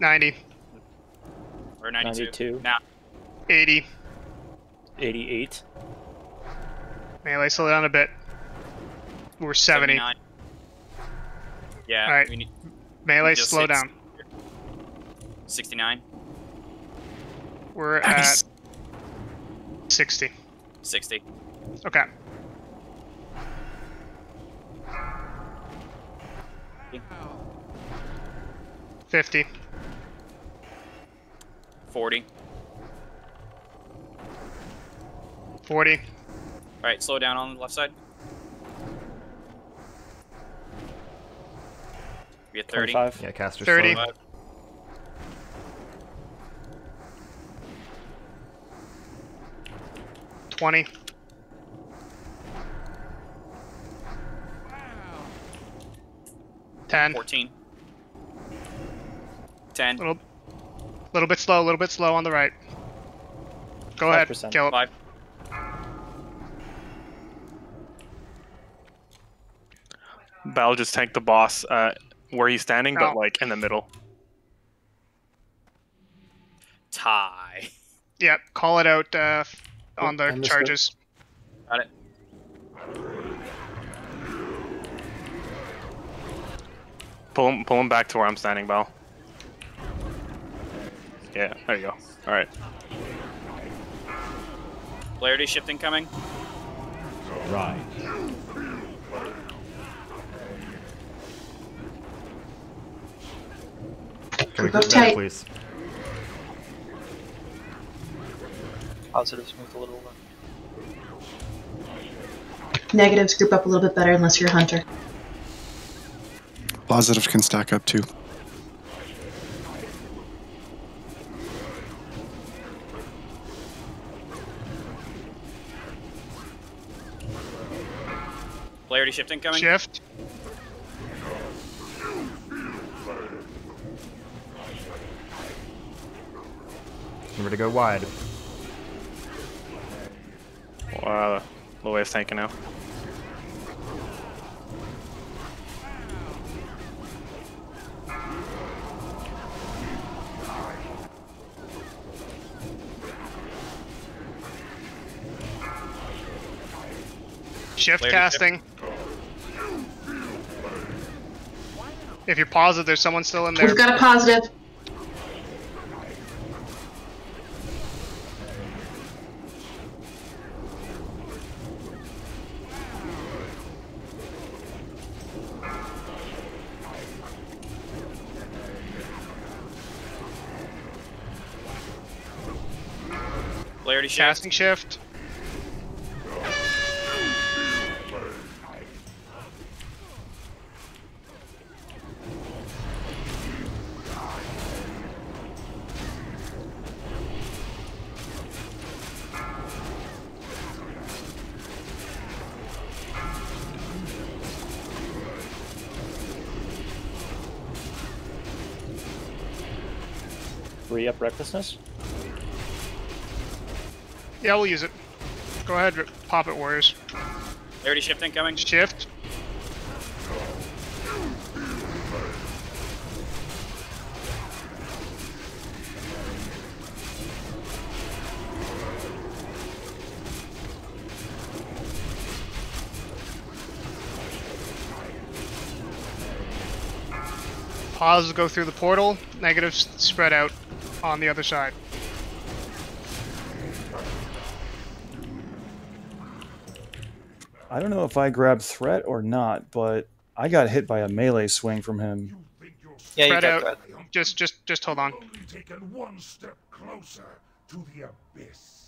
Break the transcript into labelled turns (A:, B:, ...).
A: 90,
B: Or 92.
C: 92.
B: Now.
A: 80.
C: 88.
A: Melee, slow down a bit. We're 70.
B: 79. Yeah.
A: Alright.
B: We need
A: Melee,
B: just
A: slow
B: hit
A: down.
B: 69.
A: We're
B: Nice.
A: at 60.
B: 60.
A: Okay. Fifty.
B: 40.
A: 40.
B: Alright, slow down on the left side. We at 30.
C: 25.
D: Yeah, caster
A: 30.
D: slow.
B: 25.
A: Twenty. Ten.
B: 14. 10.
A: Little, little bit slow. A little bit slow on the right. Go ahead.
C: 5%.
A: Kill it.
B: 5.
E: Bal just tanked the boss uh, where he's standing,
A: No.
E: but like in the middle.
B: Tie.
A: Yep. Call it out uh, on the
C: I it.
A: charges.
B: Got it.
E: Pull him, pull him back to where I'm standing, Bal. Yeah, there you go. All right.
B: Polarity shifting coming.
F: Right.
D: Can we
G: Group
D: group
G: tight.
D: please?
C: Positives move a little.
G: Negatives group up a little bit better unless you're a hunter.
H: Positive can stack up too.
B: Polarity shifting coming.
A: Shift.
D: Remember to go wide.
E: Uh, low wave's tanking now.
A: Shift
B: Later,
A: casting. If you're positive, there's someone still in there.
G: We've got a positive.
B: Polarity shift.
A: Casting shift.
C: Re up recklessness.
A: Yeah, we'll use it. Go ahead, pop it, warriors.
B: Polarity shifting coming.
A: Shift. Pause go through the portal. Negatives spread out on the other side.
I: I don't know if I grabbed threat or not, but I got hit by a melee swing from him.
C: Yeah, you got
A: out.
C: threat.
A: Just, just, just hold on.
F: Only taken one step closer to the abyss.